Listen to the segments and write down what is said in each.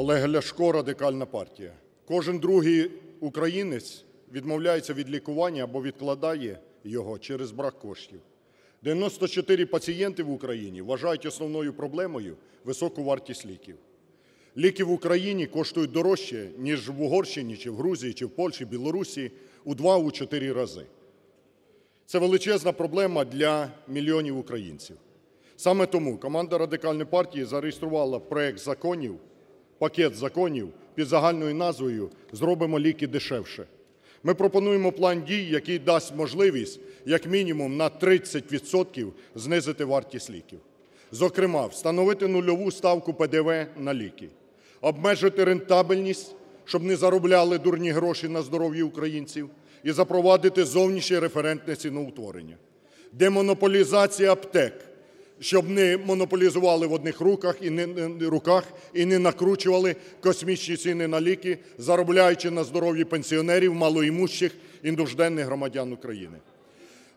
Олег Ляшко, Радикальна партія. Кожен другий українець відмовляється від лікування або відкладає його через брак коштів. 94 пацієнти в Україні вважають основною проблемою високу вартість ліків. Ліки в Україні коштують дорожче, ніж в Угорщині, чи в Грузії, чи в Польщі, Білорусі у 2-4 рази. Це величезна проблема для мільйонів українців. Саме тому команда Радикальної партії зареєструвала проект законів, пакет законів під загальною назвою "Зробимо ліки дешевше". Ми пропонуємо план дій, який дасть можливість як мінімум на 30 відсотків знизити вартість ліків. Зокрема, встановити нульову ставку ПДВ на ліки, обмежити рентабельність, щоб не заробляли дурні гроші на здоров'ї українців, і запровадити зовнішнє референтне ціноутворення. Демонополізація аптек, щоб не монополізували в одних руках і не, руках і не накручували космічні ціни на ліки, заробляючи на здоров'ї пенсіонерів, малоімущих і нужденних громадян України.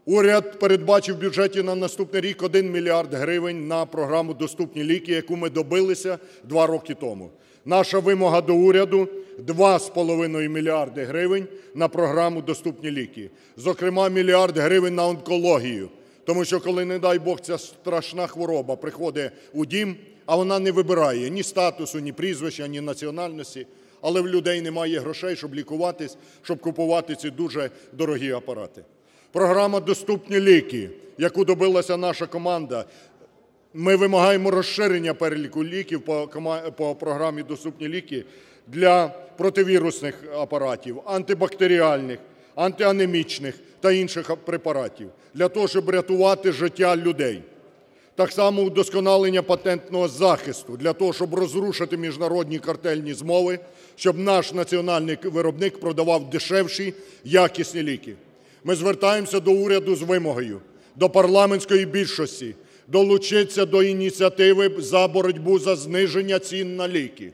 Уряд передбачив в бюджеті на наступний рік 1 мільярд гривень на програму "Доступні ліки", яку ми добилися два роки тому. Наша вимога до уряду – 2,5 мільярди гривень на програму "Доступні ліки", зокрема, мільярд гривень на онкологію. Тому що, коли, не дай Бог, ця страшна хвороба приходить у дім, а вона не вибирає ні статусу, ні прізвища, ні національності, але в людей немає грошей, щоб лікуватись, щоб купувати ці дуже дорогі апарати. Програма "Доступні ліки", яку добилася наша команда, ми вимагаємо розширення переліку ліків по по програмі "Доступні ліки" для противірусних апаратів, антибактеріальних, антианемічних та інших препаратів для того, щоб рятувати життя людей. Так само удосконалення патентного захисту для того, щоб розрушити міжнародні картельні змови, щоб наш національний виробник продавав дешевші якісні ліки. Ми звертаємося до уряду з вимогою, до парламентської більшості долучитися до ініціативи за боротьбу за зниження цін на ліки.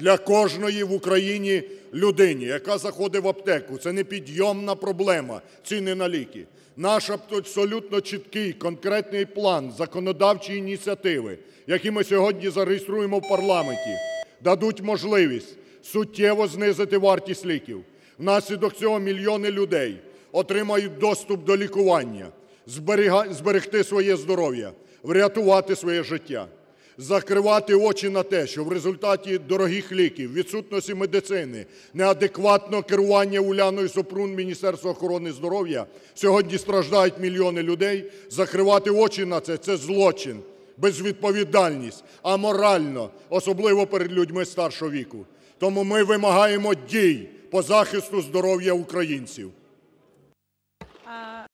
Для кожної в Україні людині, яка заходить в аптеку, це не підйомна проблема – ціни на ліки. Наш абсолютно чіткий конкретний план, законодавчі ініціативи, які ми сьогодні зареєструємо в парламенті, дадуть можливість суттєво знизити вартість ліків. Внаслідок цього мільйони людей отримають доступ до лікування, зберегти своє здоров'я, врятувати своє життя. Закривати очі на те, що в результаті дорогих ліків, відсутності медицини, неадекватного керування Уляною Супрун Міністерства охорони здоров'я сьогодні страждають мільйони людей, закривати очі на це – це злочин, безвідповідальність, аморально, особливо перед людьми старшого віку. Тому ми вимагаємо дій по захисту здоров'я українців.